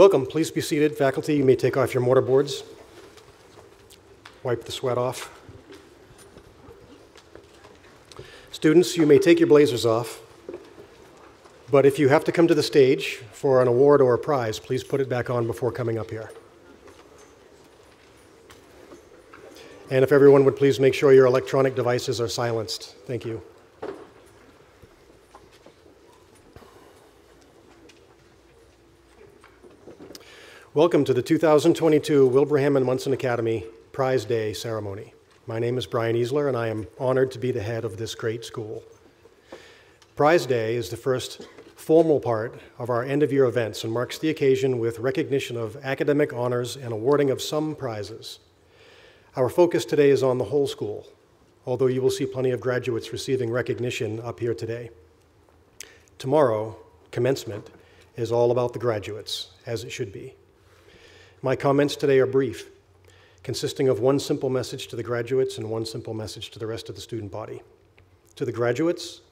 Welcome. Please be seated. Faculty, you may take off your mortarboards. Wipe the sweat off. Students, you may take your blazers off. But if you have to come to the stage for an award or a prize, please put it back on before coming up here. And if everyone would please make sure your electronic devices are silenced. Thank you. Welcome to the 2022 Wilbraham and Monson Academy Prize Day ceremony. My name is Brian Easler, and I am honored to be the head of this great school. Prize Day is the first formal part of our end of year events and marks the occasion with recognition of academic honors and awarding of some prizes. Our focus today is on the whole school, although you will see plenty of graduates receiving recognition up here today. Tomorrow, commencement, is all about the graduates, as it should be. My comments today are brief, consisting of one simple message to the graduates and one simple message to the rest of the student body. To the graduates,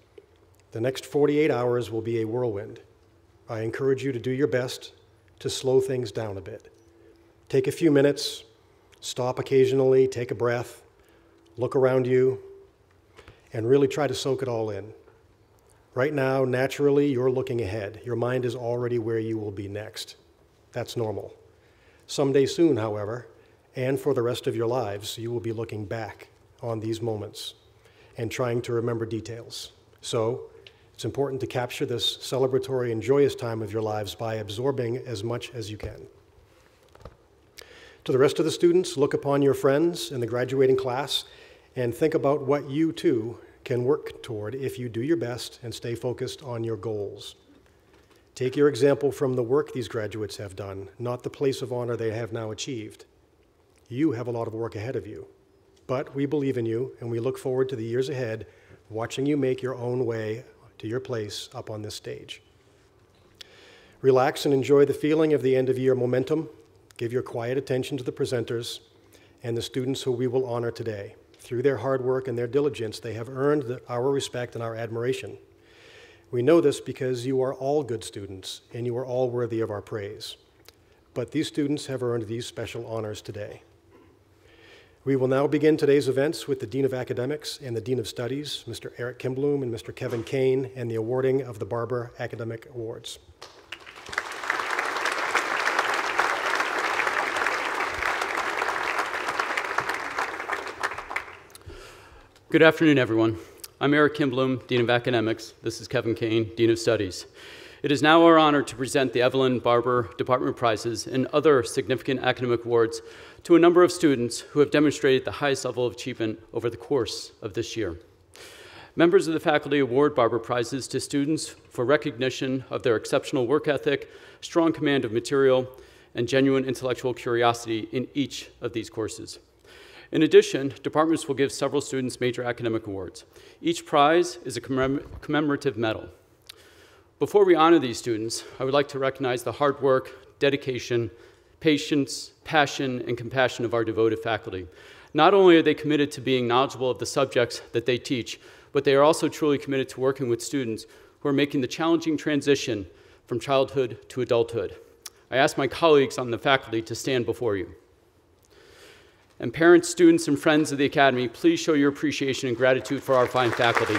the next 48 hours will be a whirlwind. I encourage you to do your best to slow things down a bit. Take a few minutes, stop occasionally, take a breath, look around you, and really try to soak it all in. Right now, naturally, you're looking ahead. Your mind is already where you will be next. That's normal. Someday soon, however, and for the rest of your lives, you will be looking back on these moments and trying to remember details. So, it's important to capture this celebratory and joyous time of your lives by absorbing as much as you can. To the rest of the students, look upon your friends in the graduating class and think about what you too can work toward if you do your best and stay focused on your goals. Take your example from the work these graduates have done, not the place of honor they have now achieved. You have a lot of work ahead of you, but we believe in you and we look forward to the years ahead watching you make your own way to your place up on this stage. Relax and enjoy the feeling of the end of year momentum. Give your quiet attention to the presenters and the students who we will honor today. Through their hard work and their diligence, they have earned our respect and our admiration. We know this because you are all good students and you are all worthy of our praise. But these students have earned these special honors today. We will now begin today's events with the Dean of Academics and the Dean of Studies, Mr. Eric Kimbloom and Mr. Kevin Kane, and the awarding of the Barber Academic Awards. Good afternoon, everyone. I'm Eric Kimbloom, Dean of Academics. This is Kevin Kane, Dean of Studies. It is now our honor to present the Evelyn Barber Department Prizes and other significant academic awards to a number of students who have demonstrated the highest level of achievement over the course of this year. Members of the faculty award Barber Prizes to students for recognition of their exceptional work ethic, strong command of material, and genuine intellectual curiosity in each of these courses. In addition, departments will give several students major academic awards. Each prize is a commem commemorative medal. Before we honor these students, I would like to recognize the hard work, dedication, patience, passion, and compassion of our devoted faculty. Not only are they committed to being knowledgeable of the subjects that they teach, but they are also truly committed to working with students who are making the challenging transition from childhood to adulthood. I ask my colleagues on the faculty to stand before you. And parents, students, and friends of the Academy, please show your appreciation and gratitude for our fine faculty.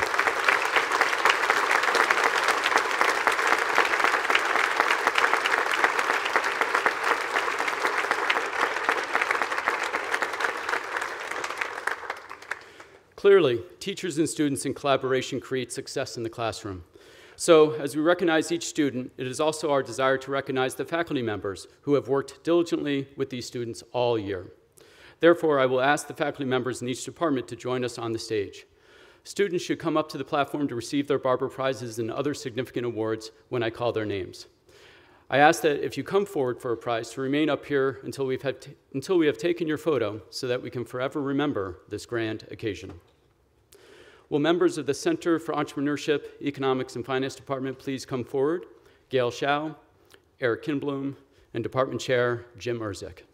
Clearly, teachers and students in collaboration create success in the classroom. So, as we recognize each student, it is also our desire to recognize the faculty members who have worked diligently with these students all year. Therefore, I will ask the faculty members in each department to join us on the stage. Students should come up to the platform to receive their Barber Prizes and other significant awards when I call their names. I ask that if you come forward for a prize to remain up here until, we've had until we have taken your photo so that we can forever remember this grand occasion. Will members of the Center for Entrepreneurship, Economics, and Finance Department please come forward? Gail Shao, Eric Kinblum, and Department Chair Jim Erzik.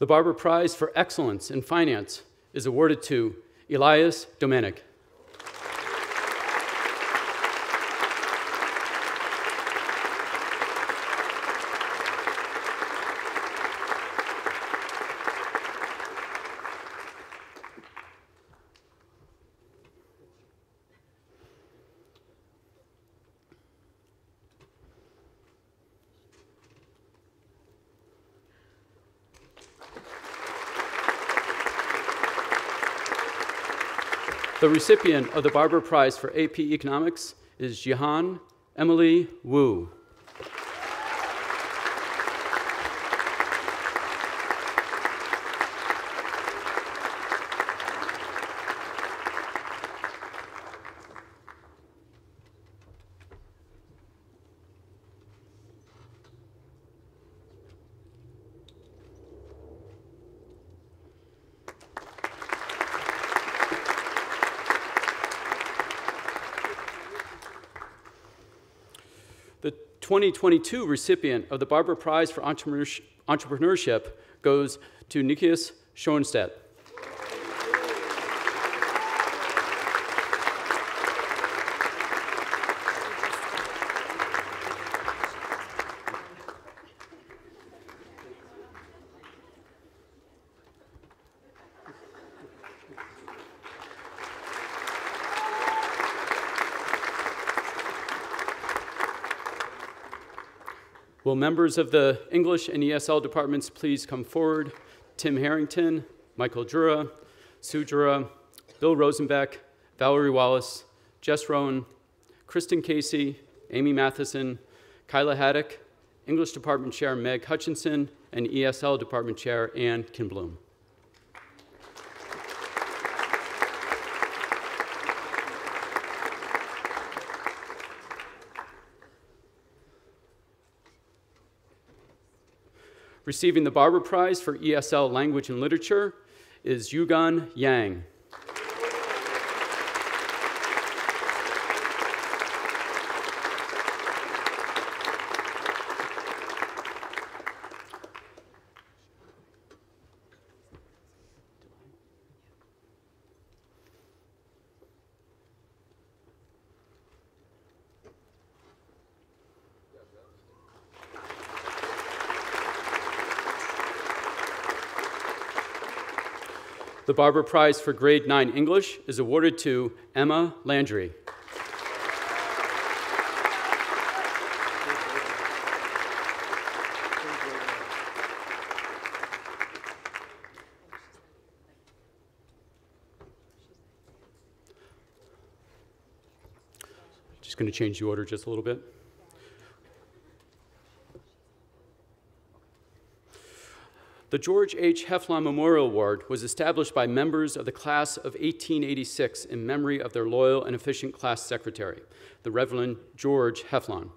The Barber Prize for Excellence in Finance is awarded to Elias Domenic. Recipient of the Barber Prize for AP Economics is Jihan Emily Wu. The 2022 recipient of the Barber Prize for Entrepreneurship goes to Nikias Schoenstedt. Members of the English and ESL departments please come forward? Tim Harrington, Michael Jura, Sue Jura, Bill Rosenbeck, Valerie Wallace, Jess Rowan, Kristen Casey, Amy Matheson, Kyla Haddock, English Department Chair Meg Hutchinson, and ESL Department Chair Ann Kinblum. Receiving the Barber Prize for ESL Language and Literature is Yugan Yang. The Barber Prize for Grade 9 English is awarded to Emma Landry. Just going to change the order just a little bit. The George H. Heflon Memorial Award was established by members of the class of 1886 in memory of their loyal and efficient class secretary, the Reverend George Heflon.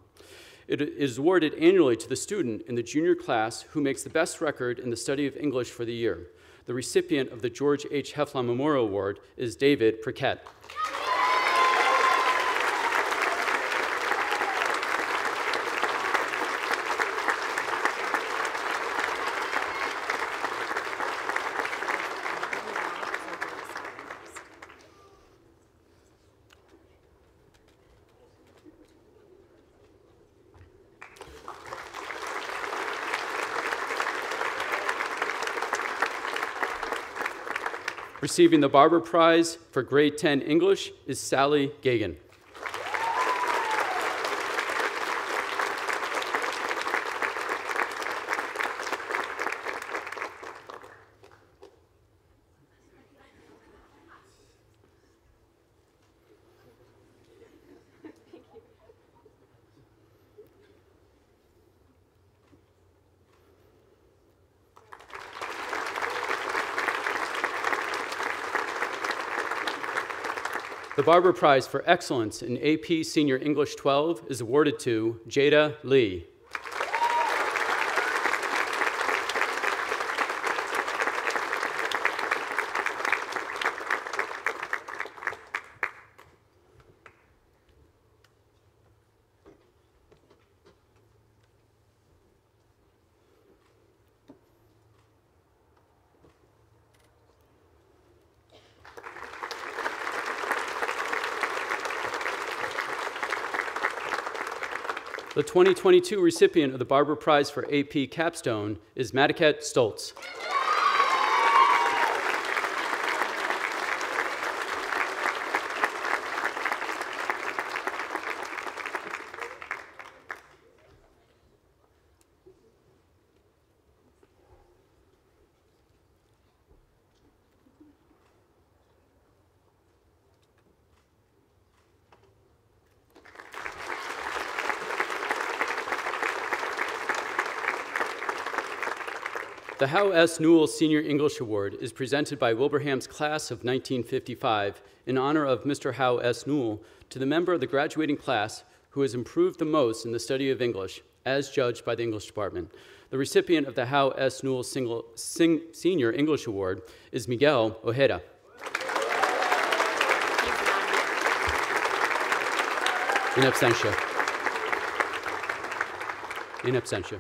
It is awarded annually to the student in the junior class who makes the best record in the study of English for the year. The recipient of the George H. Heflon Memorial Award is David Prickett. Receiving the Barber Prize for grade 10 English is Sally Gagan. The Barber Prize for Excellence in AP Senior English 12 is awarded to Jada Lee. The 2022 recipient of the Barber Prize for AP Capstone is Madiket Stoltz. The Howe S. Newell Senior English Award is presented by Wilbraham's class of 1955 in honor of Mr. Howe S. Newell to the member of the graduating class who has improved the most in the study of English, as judged by the English Department. The recipient of the Howe S. Newell Single, Sing, Senior English Award is Miguel Ojeda. In absentia. In absentia.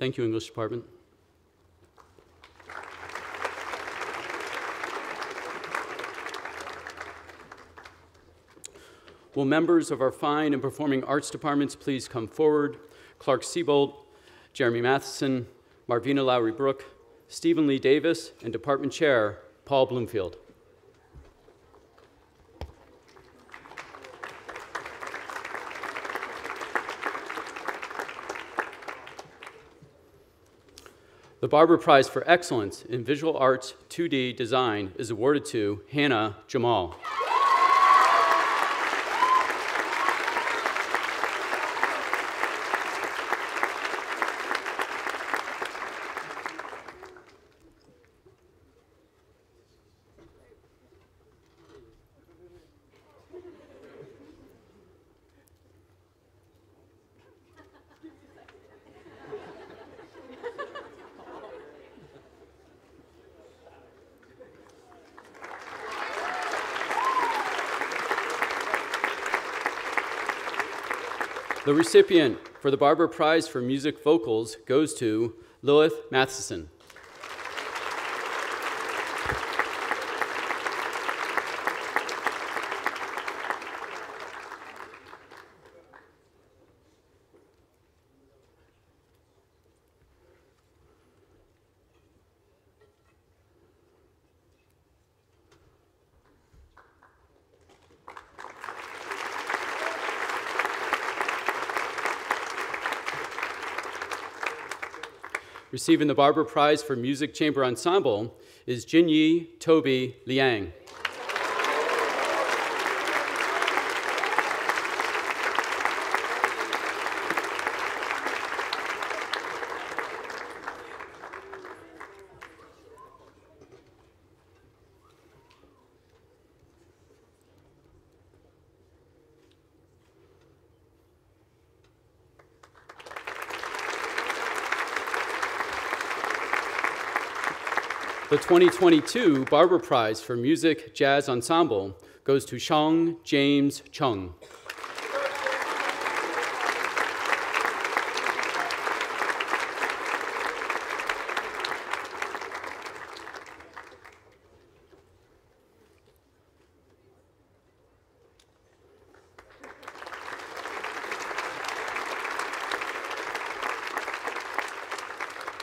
Thank you, English Department. Will members of our fine and performing arts departments please come forward? Clark Siebold, Jeremy Matheson, Marvina Lowry Brook, Stephen Lee Davis, and Department Chair Paul Bloomfield. The Barber Prize for Excellence in Visual Arts 2D Design is awarded to Hannah Jamal. Recipient for the Barber Prize for Music Vocals goes to Lilith Matheson. Receiving the Barber Prize for Music Chamber Ensemble is Jinyi Toby Liang. 2022 Barber Prize for Music Jazz Ensemble goes to Shang James Chung.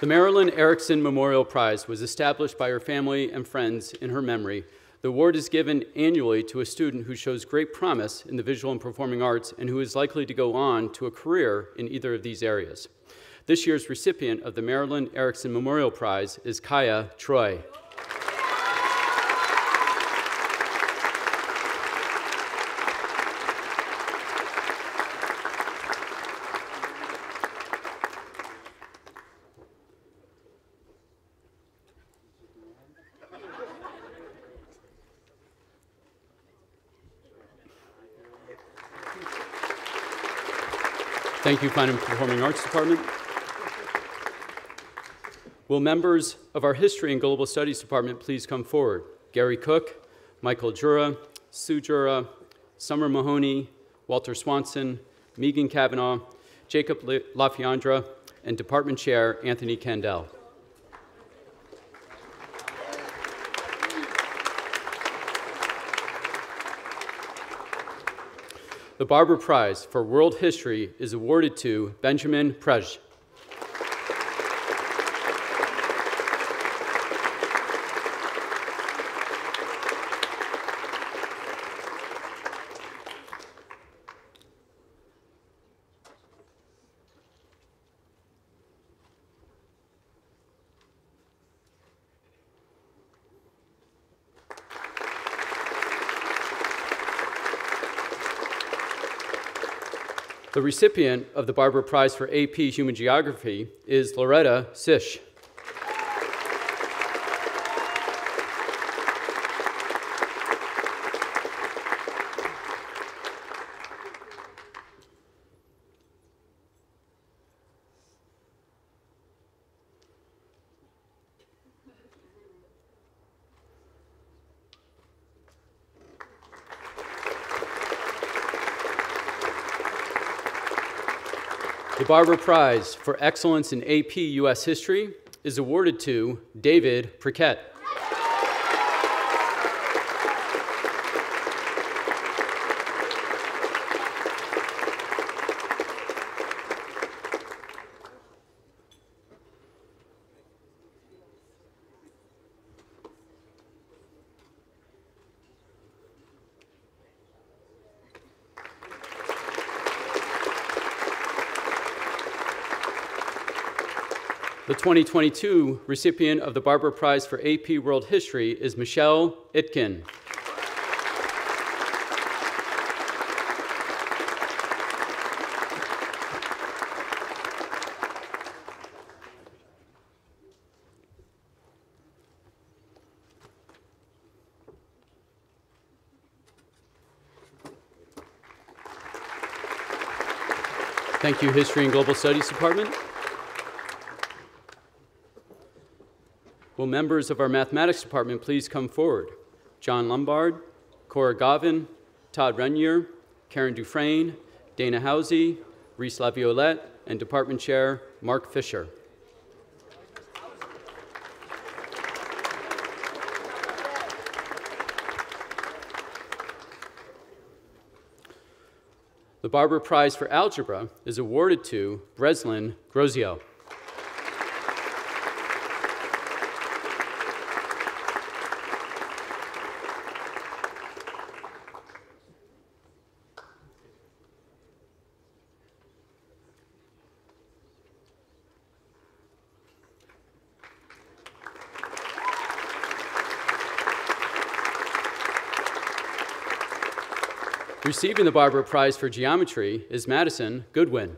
The Marilyn Erickson Memorial Prize was established by her family and friends in her memory. The award is given annually to a student who shows great promise in the visual and performing arts and who is likely to go on to a career in either of these areas. This year's recipient of the Marilyn Erickson Memorial Prize is Kaya Troy. Thank you, Fine and Performing Arts Department. Will members of our History and Global Studies Department please come forward? Gary Cook, Michael Jura, Sue Jura, Summer Mahoney, Walter Swanson, Megan Kavanaugh, Jacob LaFiandra, and Department Chair Anthony Kandel. The Barber Prize for World History is awarded to Benjamin Prej. Recipient of the Barber Prize for AP Human Geography is Loretta Sish. The Barber Prize for Excellence in AP U.S. History is awarded to David Prickett. 2022 recipient of the Barber Prize for AP World History is Michelle Itkin. Thank you, History and Global Studies Department. Will members of our mathematics department please come forward? John Lombard, Cora Gavin, Todd Renier, Karen Dufresne, Dana Housey, Reese Laviolette, and Department Chair Mark Fisher. The Barber Prize for Algebra is awarded to Breslin Grozio. Receiving the Barber Prize for Geometry is Madison Goodwin.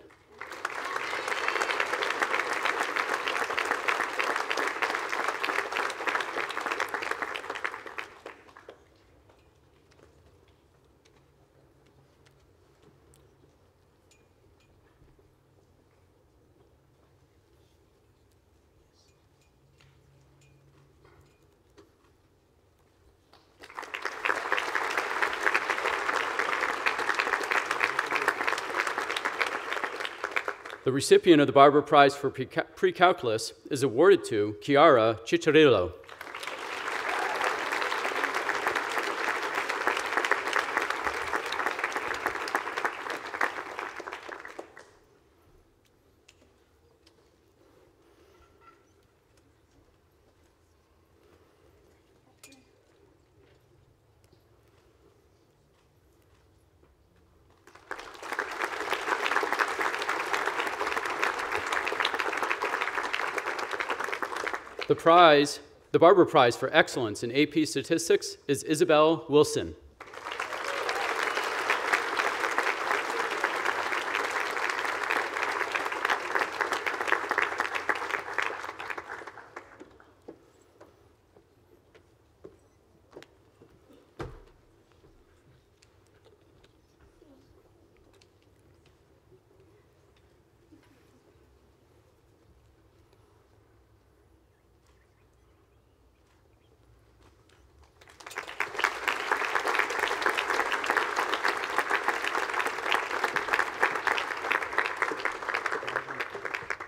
Recipient of the Barber Prize for Pre-Calculus is awarded to Chiara Ciccirillo. Prize, the Barber Prize for Excellence in AP Statistics is Isabel Wilson.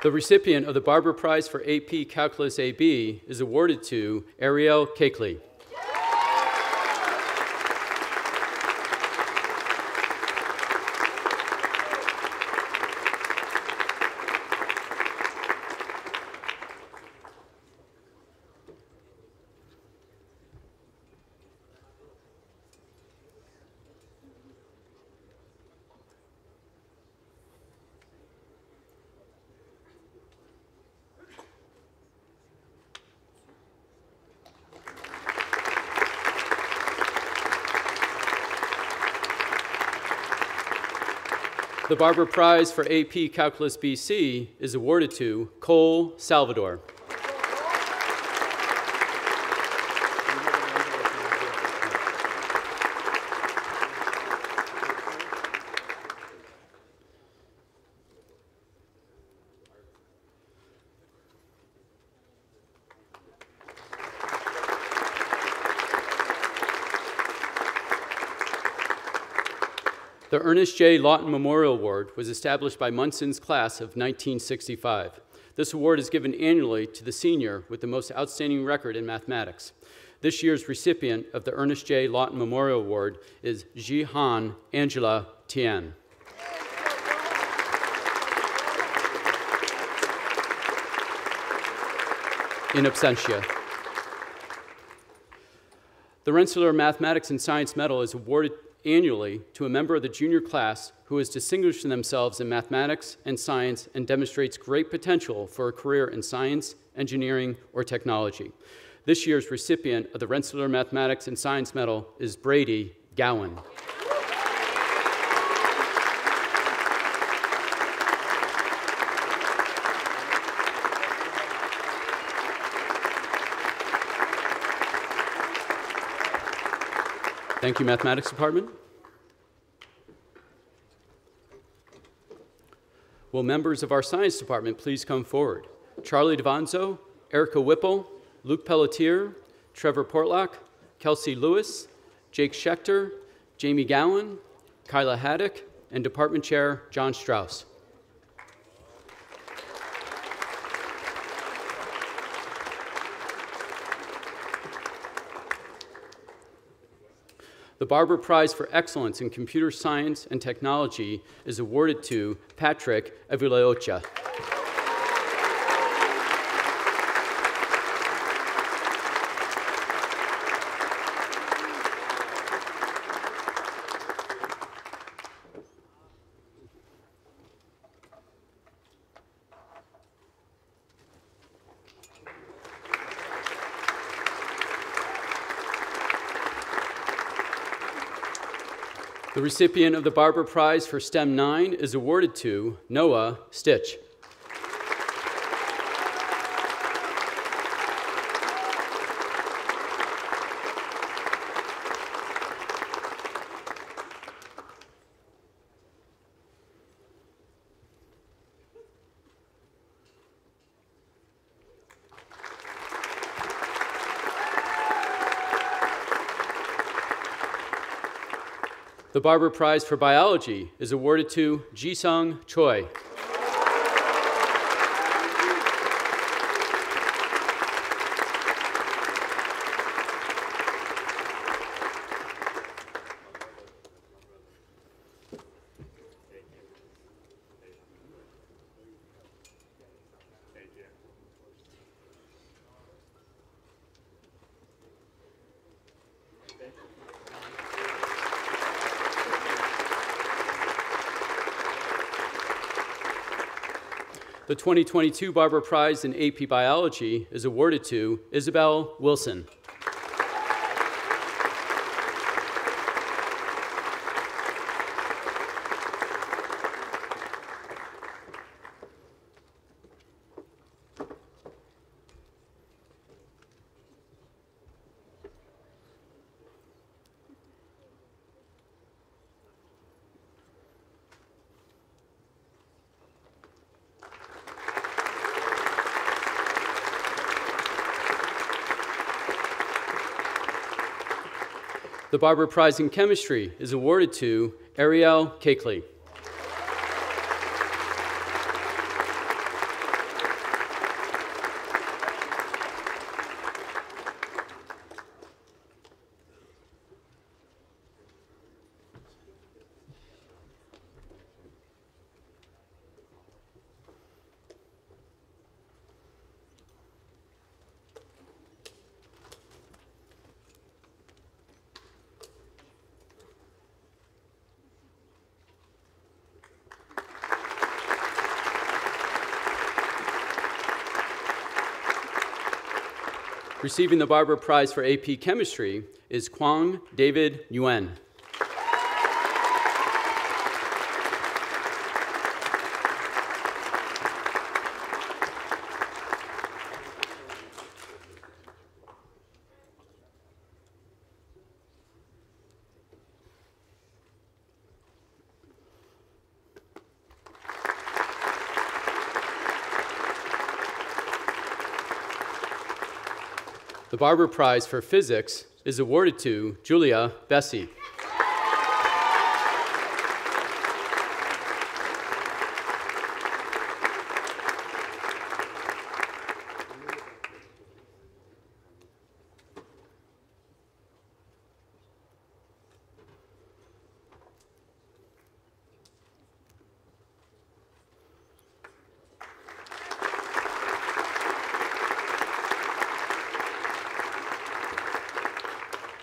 The recipient of the Barber Prize for AP Calculus AB is awarded to Ariel Cakeley. The Barber Prize for AP Calculus BC is awarded to Cole Salvador. Ernest J. Lawton Memorial Award was established by Monson's class of 1965. This award is given annually to the senior with the most outstanding record in mathematics. This year's recipient of the Ernest J. Lawton Memorial Award is Jihan Angela Tian. In absentia. The Rensselaer Mathematics and Science Medal is awarded annually to a member of the junior class who has distinguished themselves in mathematics and science and demonstrates great potential for a career in science, engineering, or technology. This year's recipient of the Rensselaer Mathematics and Science Medal is Brady Gowan. Thank you, Mathematics Department. Will members of our Science Department please come forward? Charlie DeVonzo, Erica Whipple, Luke Pelletier, Trevor Portlock, Kelsey Lewis, Jake Schechter, Jamie Gowan, Kyla Haddock, and Department Chair John Strauss. The Barber Prize for Excellence in Computer Science and Technology is awarded to Patrick Avilaocha. Recipient of the Barber Prize for STEM 9 is awarded to Noah Stitch. The Barber Prize for Biology is awarded to Jisung Choi. The 2022 Barber Prize in AP Biology is awarded to Isabel Wilson. Barber Prize in Chemistry is awarded to Ariel Cakeley. Receiving the Barber Prize for AP Chemistry is Kwang David Nguyen. The Barber Prize for Physics is awarded to Julia Bessie.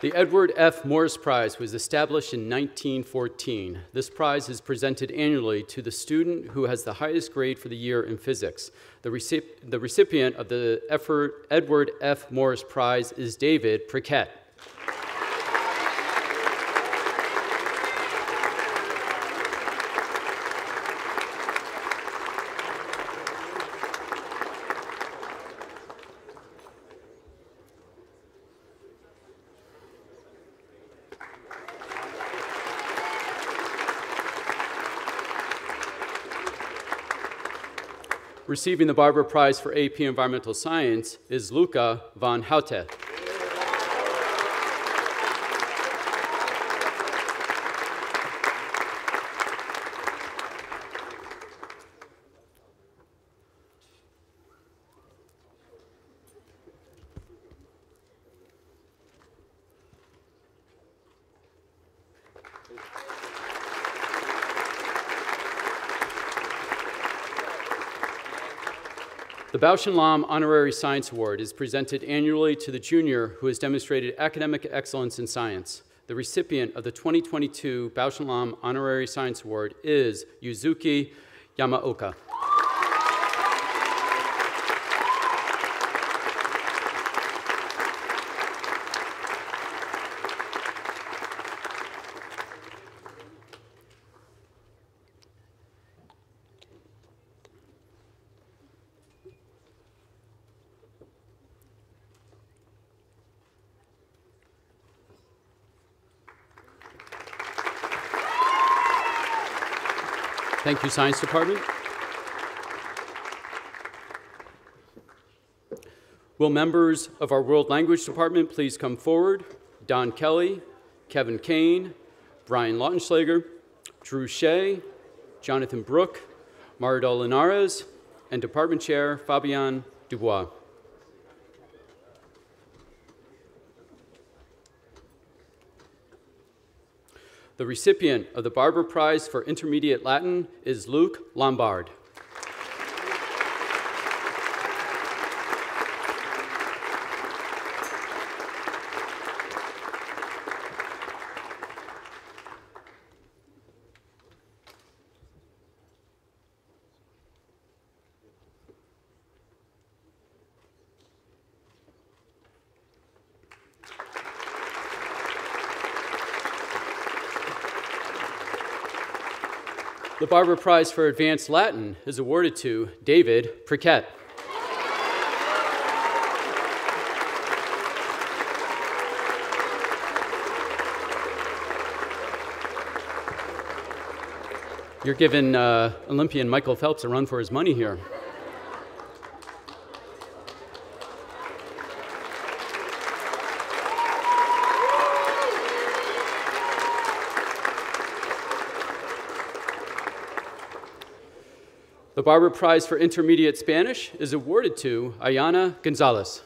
The Edward F. Morris Prize was established in 1914. This prize is presented annually to the student who has the highest grade for the year in physics. The, recip- the recipient of the Edward F. Morris Prize is David Prickett. Receiving the Barber Prize for AP Environmental Science is Luca von Houte. Bausch Lomb Honorary Science Award is presented annually to the junior who has demonstrated academic excellence in science. The recipient of the 2022 Bausch Lomb Honorary Science Award is Yuzuki Yamaoka. You, Science Department. Will members of our World Language Department please come forward? Don Kelly, Kevin Kane, Brian Lautenschlager, Drew Shea, Jonathan Brook, Maridol Linares, and Department Chair Fabian Dubois. The recipient of the Barber Prize for Intermediate Latin is Luke Lombard. Barber Prize for Advanced Latin is awarded to David Prickett. You're giving uh, Olympian Michael Phelps a run for his money here. Barber Prize for Intermediate Spanish is awarded to Ayana Gonzalez.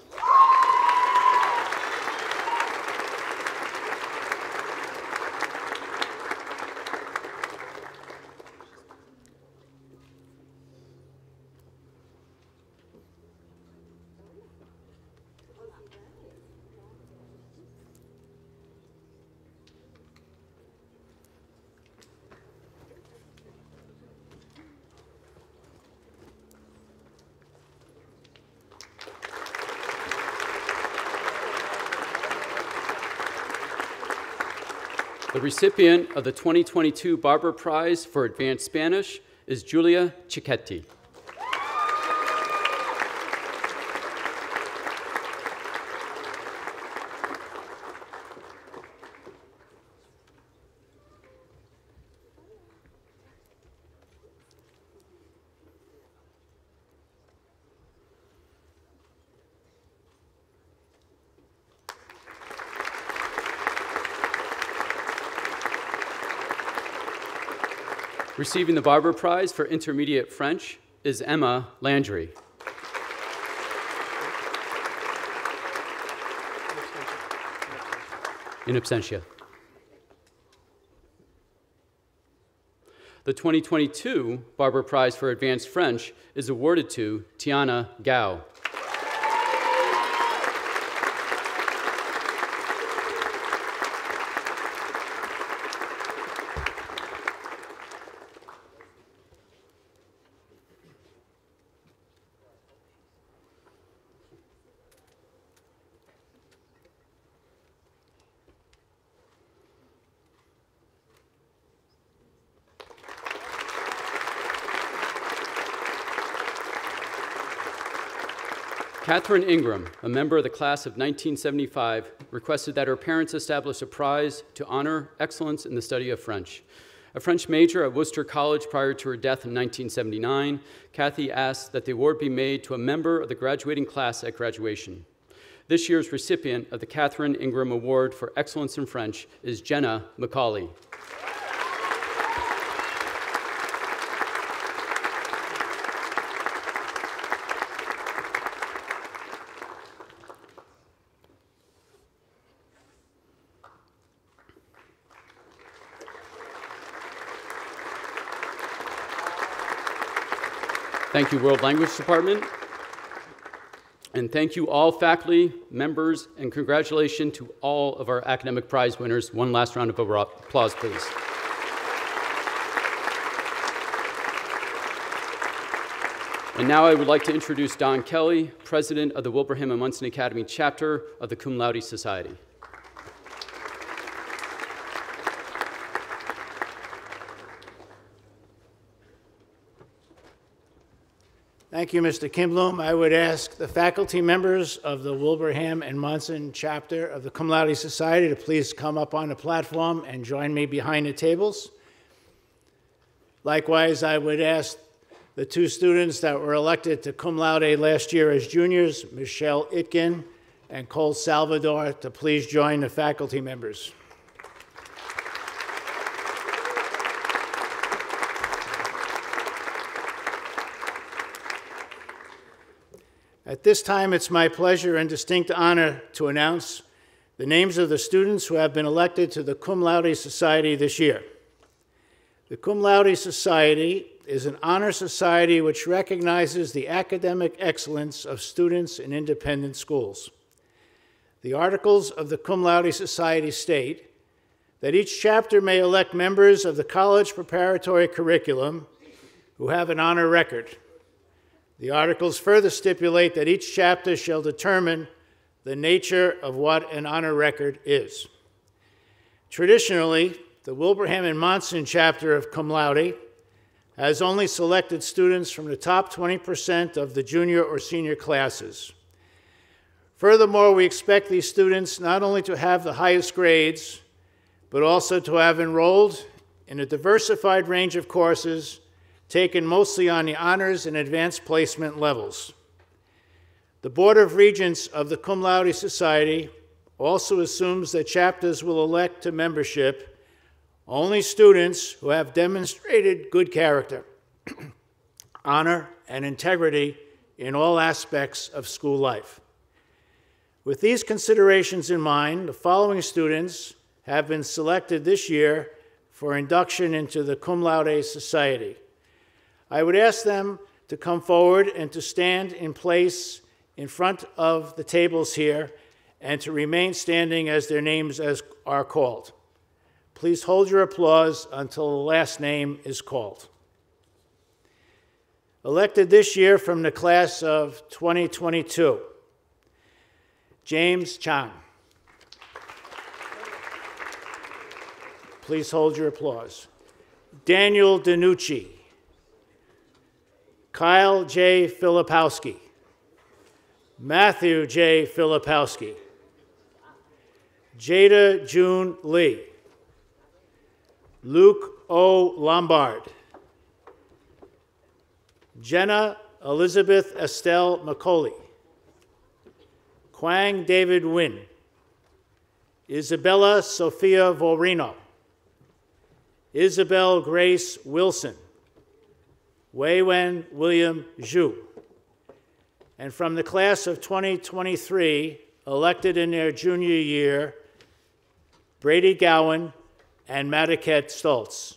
The recipient of the 2022 Barber Prize for Advanced Spanish is Julia Cicchetti. Receiving the Barber Prize for Intermediate French is Emma Landry. In absentia. The 2022 Barber Prize for Advanced French is awarded to Tiana Gao. Catherine Ingram, a member of the class of 1975, requested that her parents establish a prize to honor excellence in the study of French. A French major at Worcester College prior to her death in 1979, Kathy asked that the award be made to a member of the graduating class at graduation. This year's recipient of the Catherine Ingram Award for Excellence in French is Jenna McCauley. Thank you, World Language Department. And thank you, all faculty, members, and congratulations to all of our academic prize winners. One last round of applause, please. And now I would like to introduce Don Kelly, President of the Wilbraham and Monson Academy chapter of the Cum Laude Society. Thank you, Mr. Kimbloom. I would ask the faculty members of the Wilbraham and Monson chapter of the Cum Laude Society to please come up on the platform and join me behind the tables. Likewise, I would ask the two students that were elected to cum laude last year as juniors, Michelle Itkin and Cole Salvador, to please join the faculty members. At this time, it's my pleasure and distinct honor to announce the names of the students who have been elected to the Cum Laude Society this year. The Cum Laude Society is an honor society which recognizes the academic excellence of students in independent schools. The articles of the Cum Laude Society state that each chapter may elect members of the college preparatory curriculum who have an honor record. The articles further stipulate that each chapter shall determine the nature of what an honor record is. Traditionally, the Wilbraham and Monson chapter of Cum Laude has only selected students from the top 20% of the junior or senior classes. Furthermore, we expect these students not only to have the highest grades, but also to have enrolled in a diversified range of courses taken mostly on the honors and advanced placement levels. The Board of Regents of the Cum Laude Society also assumes that chapters will elect to membership only students who have demonstrated good character, honor, and integrity in all aspects of school life. With these considerations in mind, the following students have been selected this year for induction into the Cum Laude Society. I would ask them to come forward and to stand in place in front of the tables here and to remain standing as their names as are called. Please hold your applause until the last name is called. Elected this year from the class of 2022, James Chang. Please hold your applause. Daniel Danucci. Kyle J. Filipowski. Matthew J. Filipowski. Jada June Lee. Luke O. Lombard. Jenna Elizabeth Estelle McCauley. Quang David Nguyen. Isabella Sophia Volrino. Isabel Grace Wilson. Wei Wen William Zhu. And from the class of 2023, elected in their junior year, Brady Gowan and Madaket Stoltz.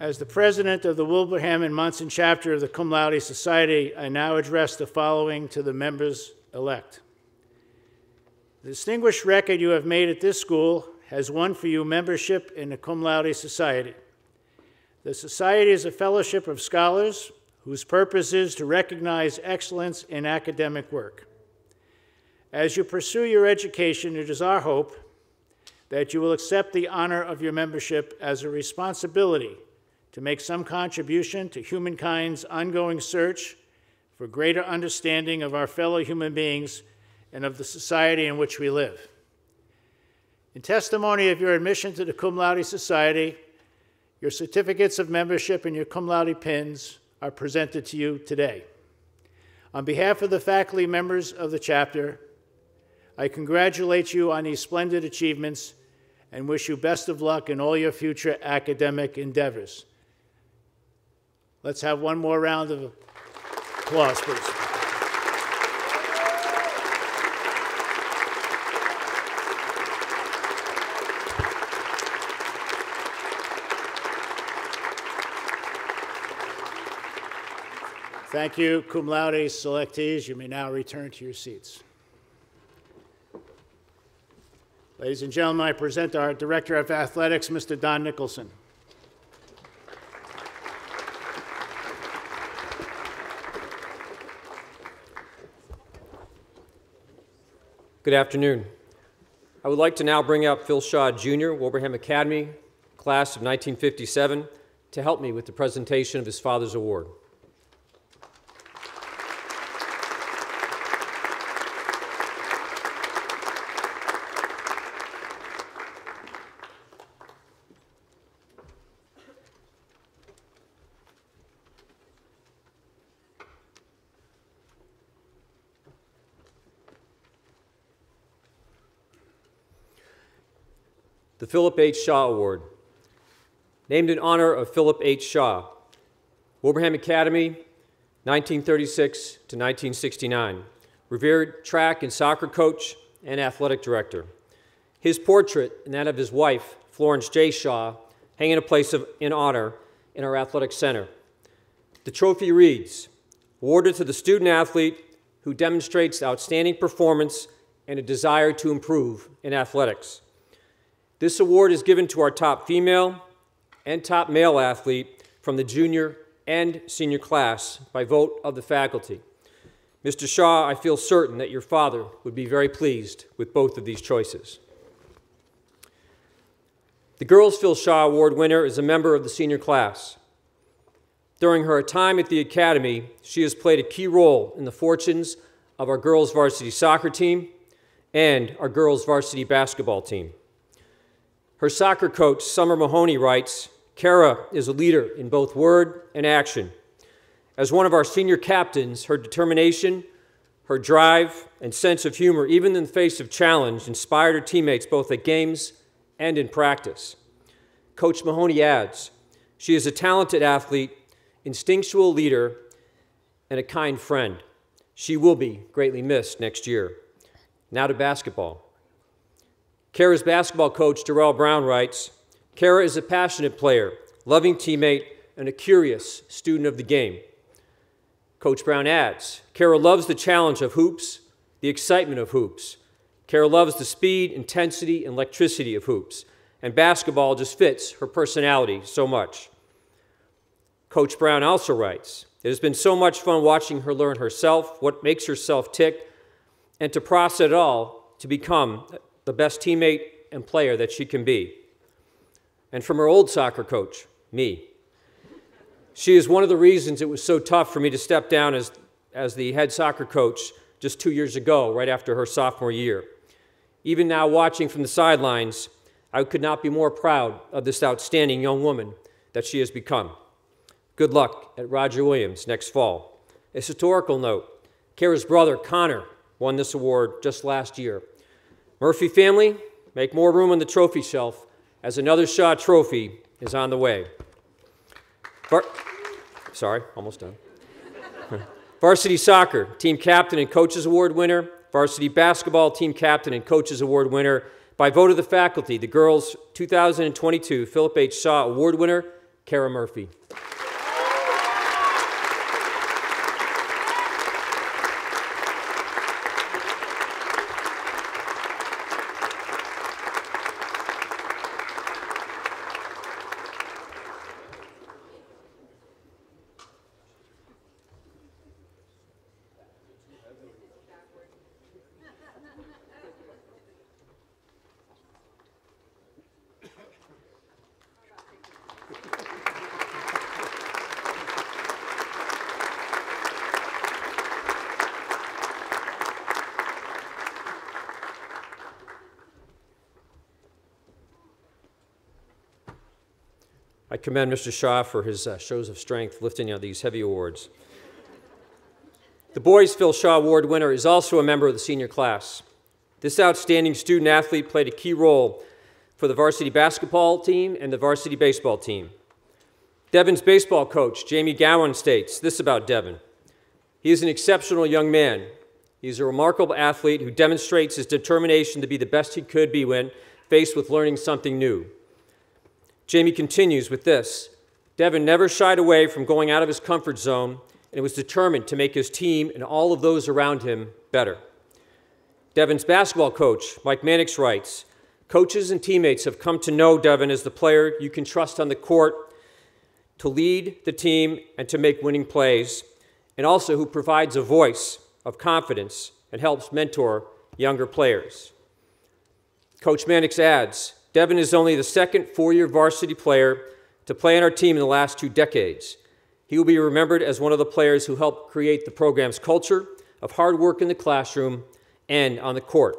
As the president of the Wilbraham and Monson chapter of the Cum Laude Society, I now address the following to the members elect. The distinguished record you have made at this school has won for you membership in the Cum Laude Society. The Society is a fellowship of scholars whose purpose is to recognize excellence in academic work. As you pursue your education, it is our hope that you will accept the honor of your membership as a responsibility to make some contribution to humankind's ongoing search for greater understanding of our fellow human beings and of the society in which we live. In testimony of your admission to the Cum Laude Society, your certificates of membership and your cum laude pins are presented to you today. On behalf of the faculty members of the chapter, I congratulate you on these splendid achievements and wish you best of luck in all your future academic endeavors. Let's have one more round of applause, please. Thank you, cum laude selectees. You may now return to your seats. Ladies and gentlemen, I present our Director of Athletics, Mr. Don Nicholson. Good afternoon. I would like to now bring up Phil Shaw Jr., Wilbraham Academy, class of 1957, to help me with the presentation of his father's award. Philip H. Shaw Award. Named in honor of Philip H. Shaw, Wilbraham Academy, 1936 to 1969. Revered track and soccer coach and athletic director. His portrait and that of his wife, Florence J. Shaw, hang in a place of, in honor in our athletic center. The trophy reads Awarded to the student athlete who demonstrates outstanding performance and a desire to improve in athletics. This award is given to our top female and top male athlete from the junior and senior class by vote of the faculty. Mr. Shaw, I feel certain that your father would be very pleased with both of these choices. The Girls Phil Shaw Award winner is a member of the senior class. During her time at the Academy, she has played a key role in the fortunes of our girls' varsity soccer team and our girls' varsity basketball team. Her soccer coach, Summer Mahoney, writes Kara is a leader in both word and action. As one of our senior captains, her determination, her drive, and sense of humor, even in the face of challenge, inspired her teammates both at games and in practice. Coach Mahoney adds She is a talented athlete, instinctual leader, and a kind friend. She will be greatly missed next year. Now to basketball. Kara's basketball coach, Darrell Brown, writes Kara is a passionate player, loving teammate, and a curious student of the game. Coach Brown adds Kara loves the challenge of hoops, the excitement of hoops. Kara loves the speed, intensity, and electricity of hoops, and basketball just fits her personality so much. Coach Brown also writes It has been so much fun watching her learn herself, what makes herself tick, and to process it all to become the best teammate and player that she can be. And from her old soccer coach, me. She is one of the reasons it was so tough for me to step down as, as the head soccer coach just two years ago, right after her sophomore year. Even now, watching from the sidelines, I could not be more proud of this outstanding young woman that she has become. Good luck at Roger Williams next fall. A historical note Kara's brother, Connor, won this award just last year. Murphy family, make more room on the trophy shelf as another Shaw trophy is on the way. Var- Sorry, almost done. Varsity soccer, team captain and coaches award winner. Varsity basketball, team captain and coaches award winner. By vote of the faculty, the girls' 2022 Philip H. Shaw Award winner, Kara Murphy. Commend Mr. Shaw for his uh, shows of strength lifting out these heavy awards. The Boys Phil Shaw Award winner is also a member of the senior class. This outstanding student athlete played a key role for the varsity basketball team and the varsity baseball team. Devon's baseball coach, Jamie Gowan, states this about Devon He is an exceptional young man. He is a remarkable athlete who demonstrates his determination to be the best he could be when faced with learning something new. Jamie continues with this Devin never shied away from going out of his comfort zone and was determined to make his team and all of those around him better. Devin's basketball coach, Mike Mannix, writes Coaches and teammates have come to know Devin as the player you can trust on the court to lead the team and to make winning plays, and also who provides a voice of confidence and helps mentor younger players. Coach Mannix adds Devon is only the second four year varsity player to play on our team in the last two decades. He will be remembered as one of the players who helped create the program's culture of hard work in the classroom and on the court.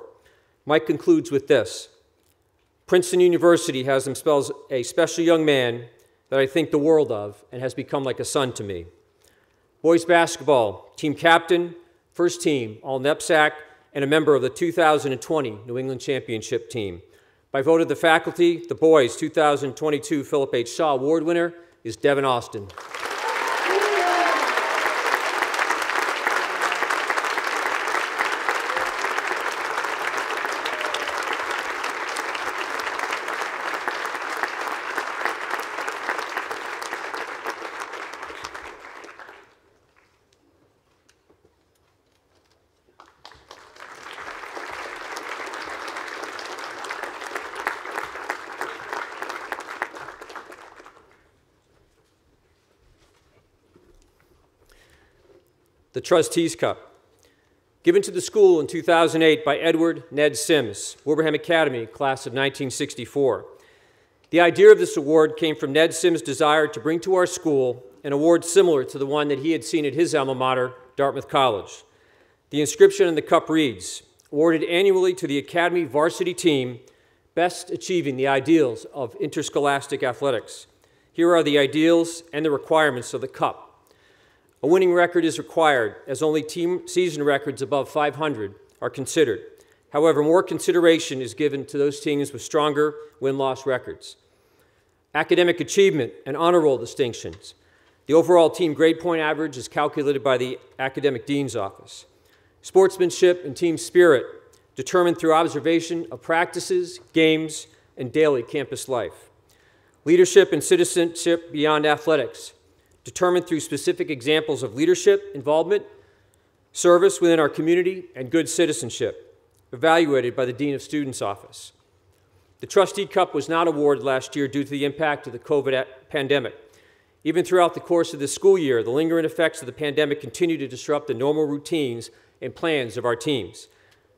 Mike concludes with this Princeton University has themselves a special young man that I think the world of and has become like a son to me. Boys basketball, team captain, first team, all NEPSAC, and a member of the 2020 New England Championship team. By vote of the faculty, the boys' 2022 Philip H. Shaw Award winner is Devon Austin. The Trustees Cup. Given to the school in 2008 by Edward Ned Sims, Wilbraham Academy, class of 1964. The idea of this award came from Ned Sims' desire to bring to our school an award similar to the one that he had seen at his alma mater, Dartmouth College. The inscription on the cup reads, awarded annually to the Academy varsity team best achieving the ideals of interscholastic athletics. Here are the ideals and the requirements of the cup. A winning record is required, as only team season records above 500 are considered. However, more consideration is given to those teams with stronger win loss records. Academic achievement and honor roll distinctions. The overall team grade point average is calculated by the Academic Dean's Office. Sportsmanship and team spirit determined through observation of practices, games, and daily campus life. Leadership and citizenship beyond athletics, determined through specific examples of leadership, involvement, service within our community, and good citizenship, evaluated by the Dean of Students Office. The Trustee Cup was not awarded last year due to the impact of the COVID pandemic. Even throughout the course of the school year, the lingering effects of the pandemic continue to disrupt the normal routines and plans of our teams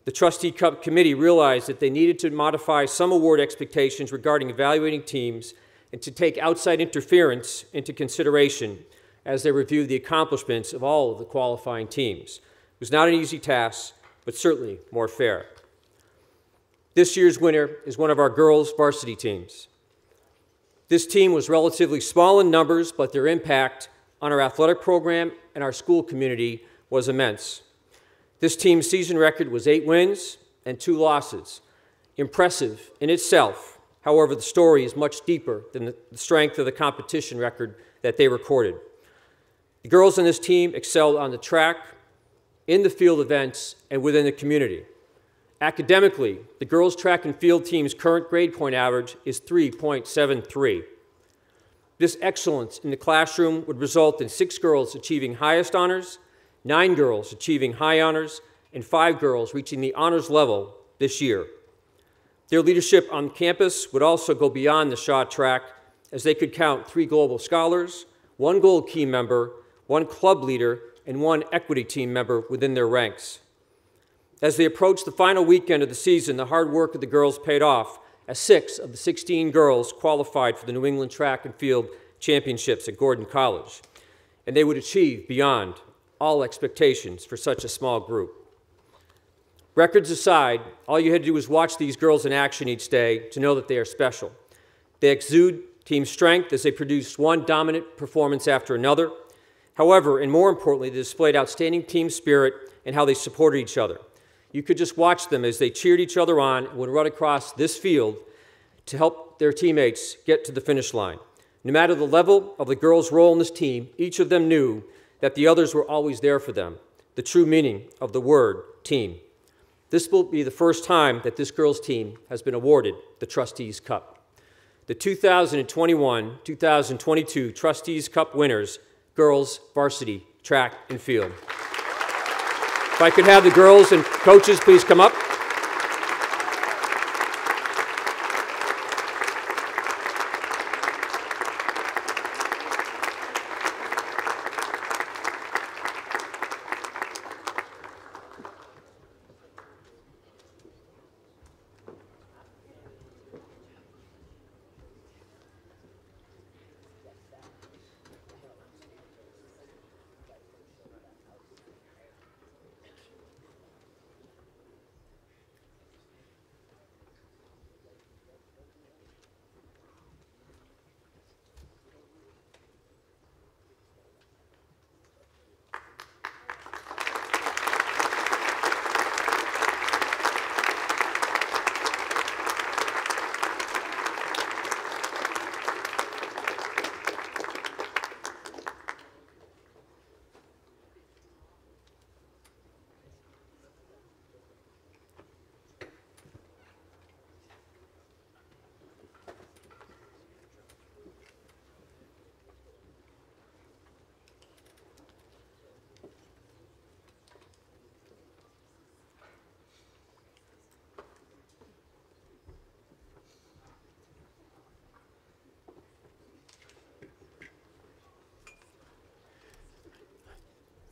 the Trustee Cup Committee realized that they needed to modify some award expectations regarding evaluating teams and to take outside interference into consideration as they reviewed the accomplishments of all of the qualifying teams. It was not an easy task, but certainly more fair. This year's winner is one of our girls' varsity teams. This team was relatively small in numbers, but their impact on our athletic program and our school community was immense. This team's season record was eight wins and two losses. Impressive in itself. However, the story is much deeper than the strength of the competition record that they recorded. The girls on this team excelled on the track, in the field events, and within the community. Academically, the girls' track and field team's current grade point average is 3.73. This excellence in the classroom would result in six girls achieving highest honors nine girls achieving high honors, and five girls reaching the honors level this year. Their leadership on campus would also go beyond the shot track as they could count three global scholars, one gold key member, one club leader, and one equity team member within their ranks. As they approached the final weekend of the season, the hard work of the girls paid off as six of the 16 girls qualified for the New England Track and Field Championships at Gordon College, and they would achieve beyond all expectations for such a small group. Records aside, all you had to do was watch these girls in action each day to know that they are special. They exude team strength as they produce one dominant performance after another. However, and more importantly, they displayed outstanding team spirit and how they supported each other. You could just watch them as they cheered each other on and would run across this field to help their teammates get to the finish line. No matter the level of the girls' role in this team, each of them knew that the others were always there for them, the true meaning of the word team. This will be the first time that this girls' team has been awarded the Trustees Cup. The 2021 2022 Trustees Cup winners, girls varsity track and field. If I could have the girls and coaches please come up.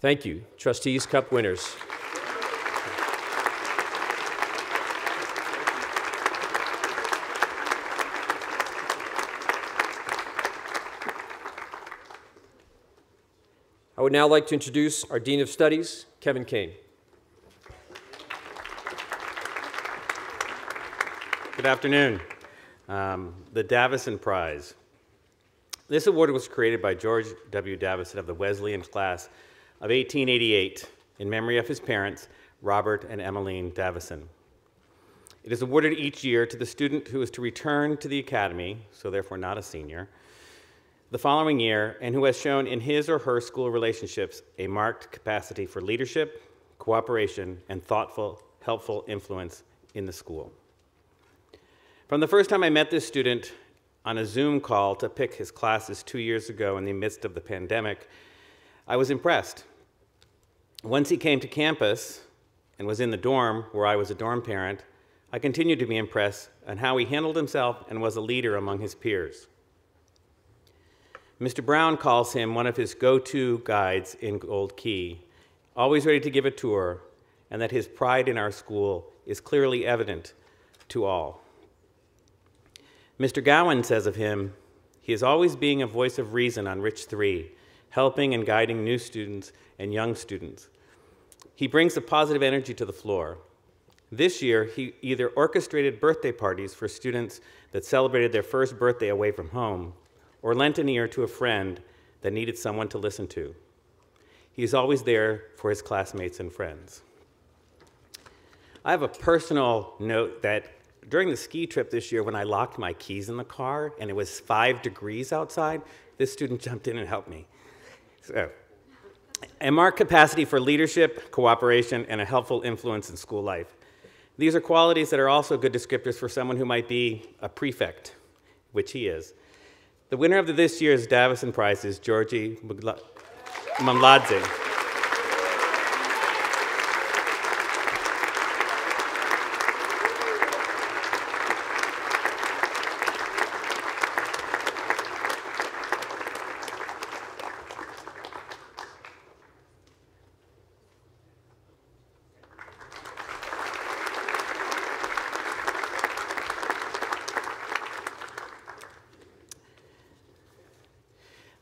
Thank you, Trustees Cup winners. I would now like to introduce our Dean of Studies, Kevin Kane. Good afternoon. Um, the Davison Prize. This award was created by George W. Davison of the Wesleyan class of 1888 in memory of his parents, Robert and Emmeline Davison. It is awarded each year to the student who is to return to the academy, so therefore not a senior, the following year and who has shown in his or her school relationships a marked capacity for leadership, cooperation, and thoughtful, helpful influence in the school. From the first time I met this student on a Zoom call to pick his classes two years ago in the midst of the pandemic, I was impressed. Once he came to campus and was in the dorm where I was a dorm parent, I continued to be impressed on how he handled himself and was a leader among his peers. Mr. Brown calls him one of his go to guides in Gold Key, always ready to give a tour, and that his pride in our school is clearly evident to all. Mr. Gowan says of him, he is always being a voice of reason on Rich 3, helping and guiding new students and young students. He brings a positive energy to the floor. This year, he either orchestrated birthday parties for students that celebrated their first birthday away from home, or lent an ear to a friend that needed someone to listen to. He is always there for his classmates and friends. I have a personal note that during the ski trip this year, when I locked my keys in the car and it was five degrees outside, this student jumped in and helped me. So, a marked capacity for leadership, cooperation, and a helpful influence in school life. These are qualities that are also good descriptors for someone who might be a prefect, which he is. The winner of this year's Davison Prize is Georgie Mamladze.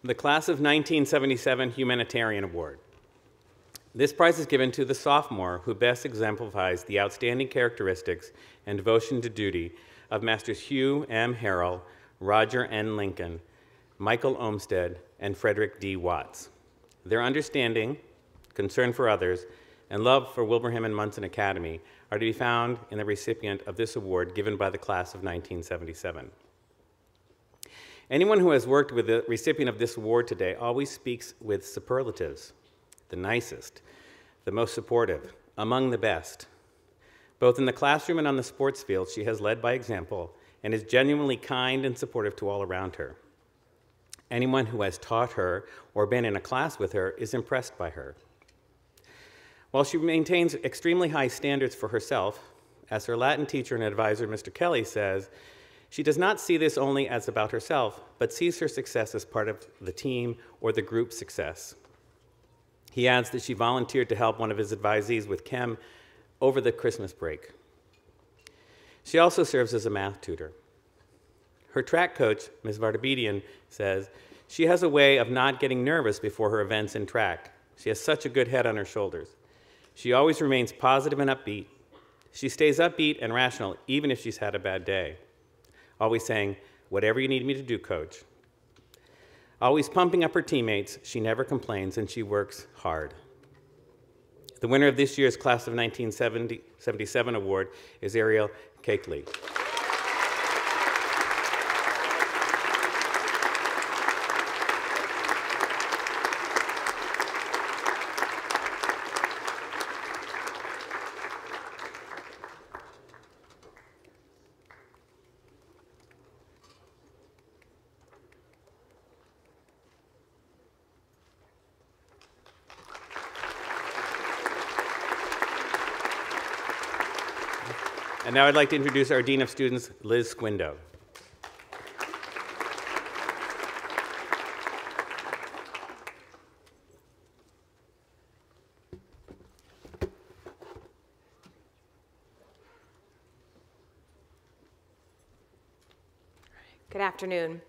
the Class of 1977 Humanitarian Award. This prize is given to the sophomore who best exemplifies the outstanding characteristics and devotion to duty of Masters Hugh M. Harrell, Roger N. Lincoln, Michael Olmsted, and Frederick D. Watts. Their understanding, concern for others, and love for Wilbraham and Monson Academy are to be found in the recipient of this award given by the class of 1977. Anyone who has worked with the recipient of this award today always speaks with superlatives the nicest, the most supportive, among the best. Both in the classroom and on the sports field, she has led by example and is genuinely kind and supportive to all around her. Anyone who has taught her or been in a class with her is impressed by her. While she maintains extremely high standards for herself, as her Latin teacher and advisor, Mr. Kelly, says, she does not see this only as about herself, but sees her success as part of the team or the group's success. He adds that she volunteered to help one of his advisees with chem over the Christmas break. She also serves as a math tutor. Her track coach, Ms. Vardabedian, says she has a way of not getting nervous before her events in track. She has such a good head on her shoulders. She always remains positive and upbeat. She stays upbeat and rational even if she's had a bad day always saying, Whatever you need me to do, coach. Always pumping up her teammates, she never complains and she works hard. The winner of this year's Class of 1977 award is Ariel Cakeley. Now I'd like to introduce our Dean of Students, Liz Squindo. Good afternoon.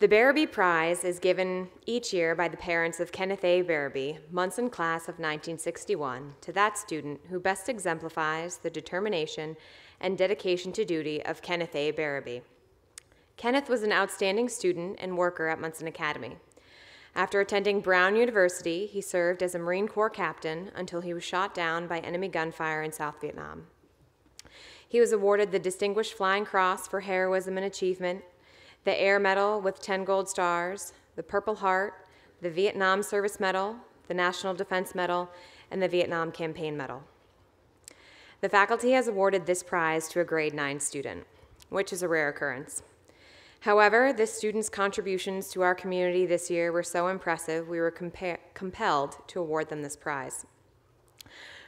The Barabee Prize is given each year by the parents of Kenneth A. Barabee, Monson class of 1961, to that student who best exemplifies the determination and dedication to duty of Kenneth A. Barabee. Kenneth was an outstanding student and worker at Monson Academy. After attending Brown University, he served as a Marine Corps captain until he was shot down by enemy gunfire in South Vietnam. He was awarded the Distinguished Flying Cross for heroism and achievement, the Air Medal with 10 gold stars, the Purple Heart, the Vietnam Service Medal, the National Defense Medal, and the Vietnam Campaign Medal. The faculty has awarded this prize to a grade 9 student, which is a rare occurrence. However, this student's contributions to our community this year were so impressive, we were compelled to award them this prize.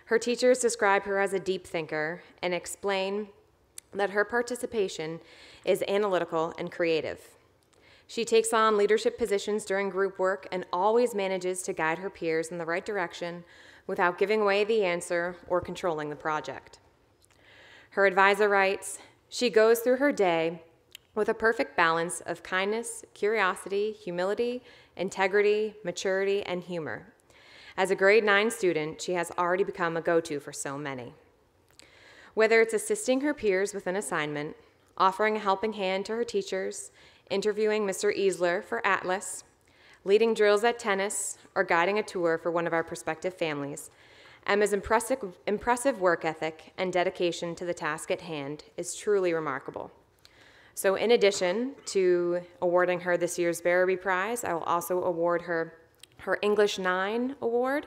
Her teachers describe her as a deep thinker and explain that her participation is analytical and creative. She takes on leadership positions during group work and always manages to guide her peers in the right direction without giving away the answer or controlling the project. Her advisor writes, she goes through her day with a perfect balance of kindness, curiosity, humility, integrity, maturity, and humor. As a grade 9 student, she has already become a go to for so many. Whether it's assisting her peers with an assignment, offering a helping hand to her teachers, interviewing Mr. Easler for Atlas, leading drills at tennis, or guiding a tour for one of our prospective families, Emma's impressive, impressive work ethic and dedication to the task at hand is truly remarkable. So in addition to awarding her this year's Barabee Prize, I will also award her her English 9 award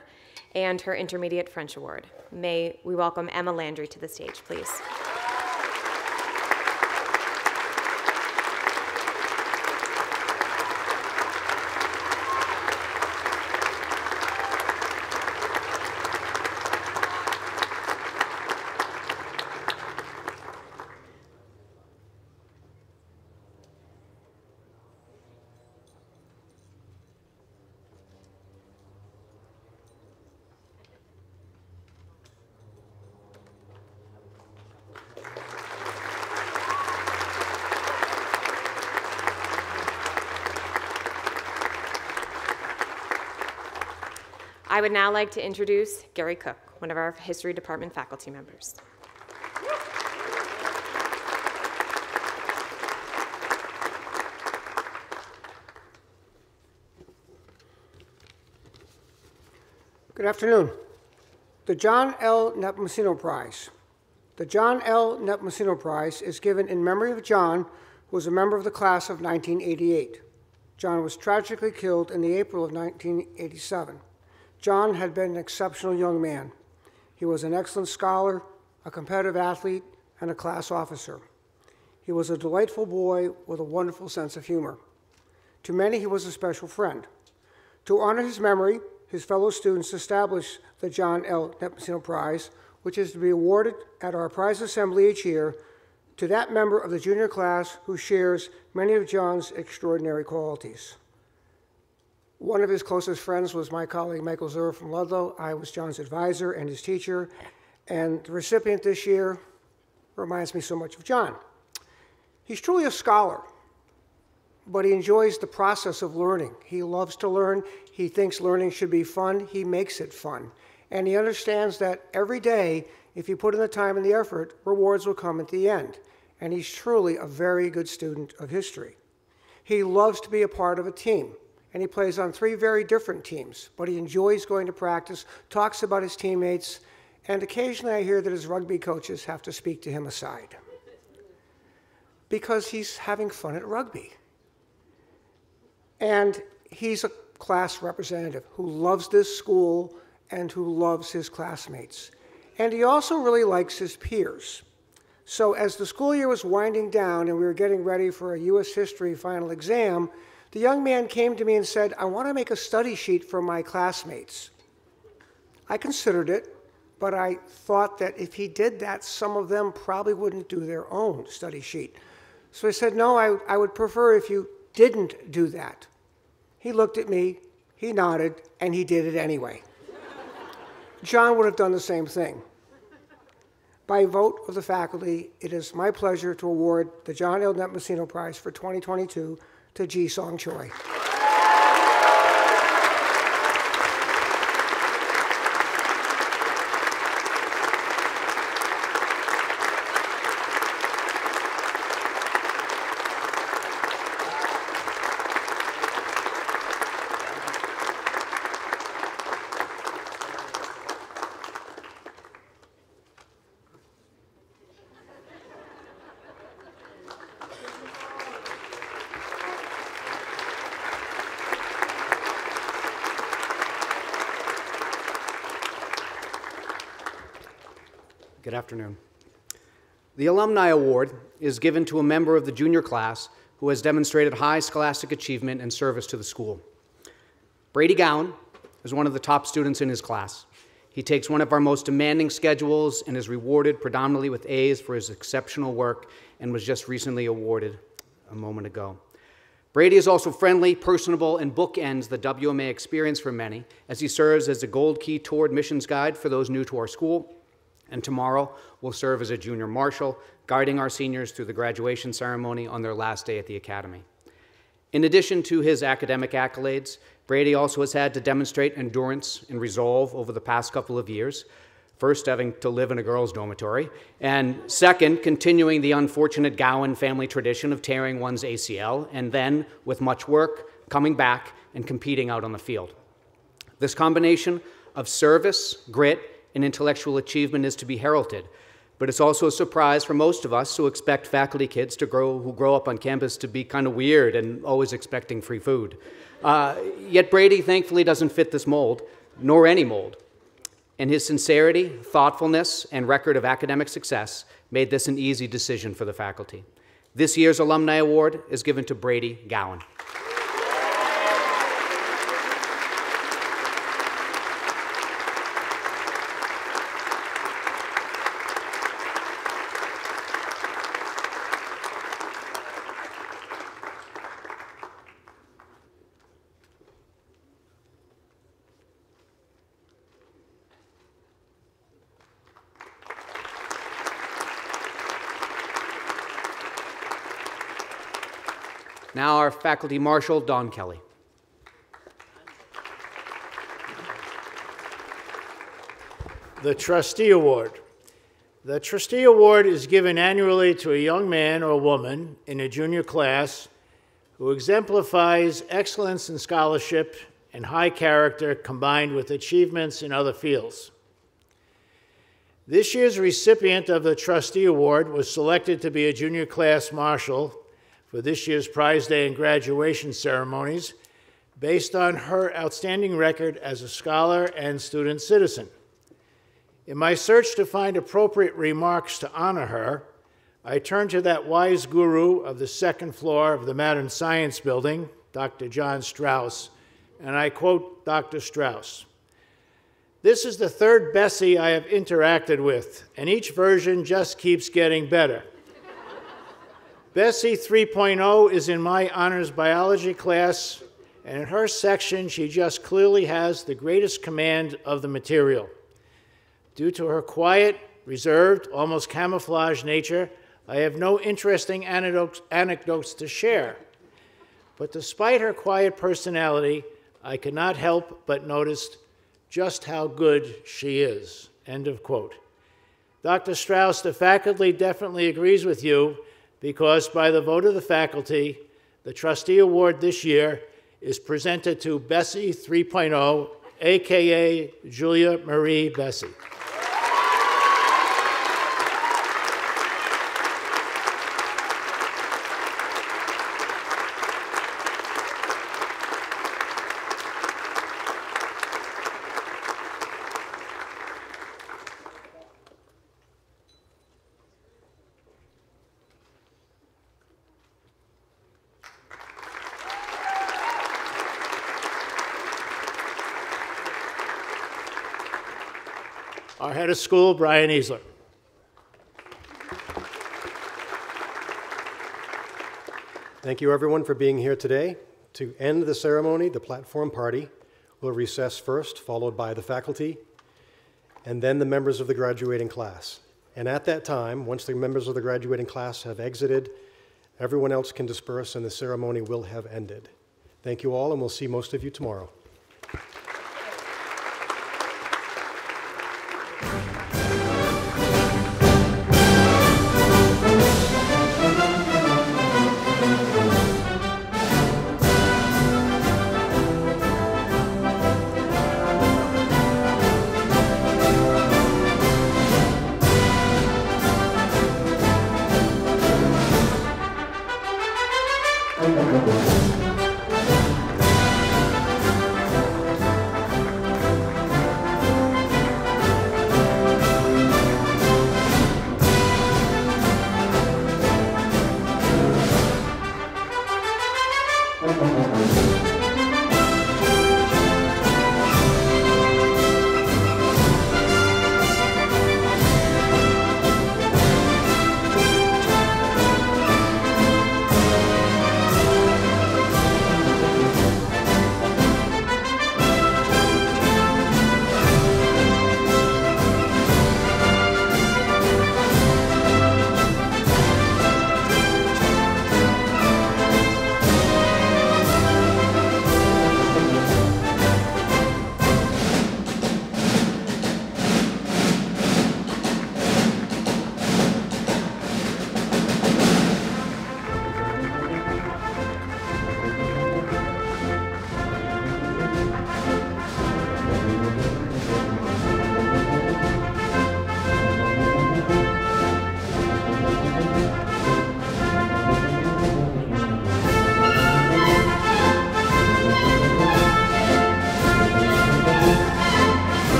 and her Intermediate French award. May we welcome Emma Landry to the stage, please. Would now like to introduce Gary Cook, one of our History Department faculty members. Good afternoon. The John L. Nepomuceno Prize. The John L. Nepomuceno Prize is given in memory of John, who was a member of the class of 1988. John was tragically killed in the April of 1987. John had been an exceptional young man. He was an excellent scholar, a competitive athlete, and a class officer. He was a delightful boy with a wonderful sense of humor. To many, he was a special friend. To honor his memory, his fellow students established the John L. Nepomuceno Prize, which is to be awarded at our prize assembly each year to that member of the junior class who shares many of John's extraordinary qualities. One of his closest friends was my colleague Michael Zur from Ludlow. I was John's advisor and his teacher. And the recipient this year reminds me so much of John. He's truly a scholar, but he enjoys the process of learning. He loves to learn. He thinks learning should be fun. He makes it fun. And he understands that every day, if you put in the time and the effort, rewards will come at the end. And he's truly a very good student of history. He loves to be a part of a team and he plays on three very different teams, but he enjoys going to practice, talks about his teammates, and occasionally I hear that his rugby coaches have to speak to him aside because he's having fun at rugby. And he's a class representative who loves this school and who loves his classmates. And he also really likes his peers. So as the school year was winding down and we were getting ready for a U.S. history final exam, the young man came to me and said, I want to make a study sheet for my classmates. I considered it, but I thought that if he did that, some of them probably wouldn't do their own study sheet. So I said, No, I, I would prefer if you didn't do that. He looked at me, he nodded, and he did it anyway. John would have done the same thing. By vote of the faculty, it is my pleasure to award the John L. Nepomuceno Prize for 2022 to Ji Song Choi. Good afternoon. The Alumni Award is given to a member of the junior class who has demonstrated high scholastic achievement and service to the school. Brady Gowan is one of the top students in his class. He takes one of our most demanding schedules and is rewarded predominantly with A's for his exceptional work and was just recently awarded a moment ago. Brady is also friendly, personable, and bookends the WMA experience for many as he serves as a Gold Key Tour admissions guide for those new to our school and tomorrow will serve as a junior marshal, guiding our seniors through the graduation ceremony on their last day at the academy. In addition to his academic accolades, Brady also has had to demonstrate endurance and resolve over the past couple of years. First, having to live in a girls' dormitory, and second, continuing the unfortunate Gowan family tradition of tearing one's ACL, and then, with much work, coming back and competing out on the field. This combination of service, grit, and intellectual achievement is to be heralded. But it's also a surprise for most of us who expect faculty kids to grow, who grow up on campus to be kind of weird and always expecting free food. Uh, yet Brady thankfully doesn't fit this mold, nor any mold. And his sincerity, thoughtfulness, and record of academic success made this an easy decision for the faculty. This year's Alumni Award is given to Brady Gowan. Now, our faculty marshal, Don Kelly. The Trustee Award. The Trustee Award is given annually to a young man or woman in a junior class who exemplifies excellence in scholarship and high character combined with achievements in other fields. This year's recipient of the Trustee Award was selected to be a junior class marshal for this year's prize day and graduation ceremonies based on her outstanding record as a scholar and student citizen. In my search to find appropriate remarks to honor her, I turned to that wise guru of the second floor of the Modern Science Building, Dr. John Strauss, and I quote Dr. Strauss This is the third Bessie I have interacted with, and each version just keeps getting better. Bessie 3.0 is in my honors biology class, and in her section, she just clearly has the greatest command of the material. Due to her quiet, reserved, almost camouflage nature, I have no interesting anecdotes, to share. But despite her quiet personality, I cannot help but notice just how good she is. End of quote. Dr. Strauss, the faculty definitely agrees with you because by the vote of the faculty, the trustee award this year is presented to Bessie 3.0, aka Julia Marie Bessie. Of school, Brian Easler. Thank you, everyone, for being here today. To end the ceremony, the platform party will recess first, followed by the faculty, and then the members of the graduating class. And at that time, once the members of the graduating class have exited Everyone else can disperse and the ceremony will have ended. Thank you all, and we'll see most of you tomorrow.